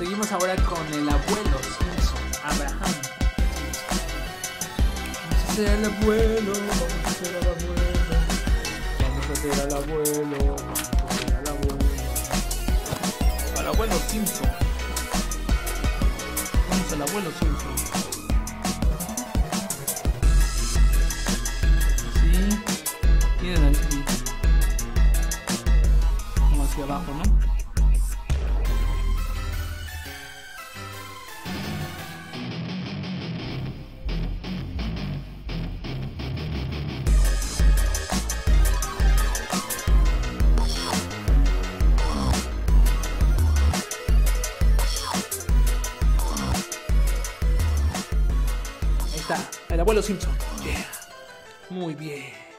seguimos ahora con el abuelo Simpson, Abraham. Vamos a ser el abuelo, vamos a ser el abuelo. Vamos a ser el abuelo, vamos a ser el abuelo. Al abuelo Simpson. Vamos al abuelo Simpson. Sí. Miren aquí. Como hacia abajo, ¿no? El abuelo Simpson. Muy bien.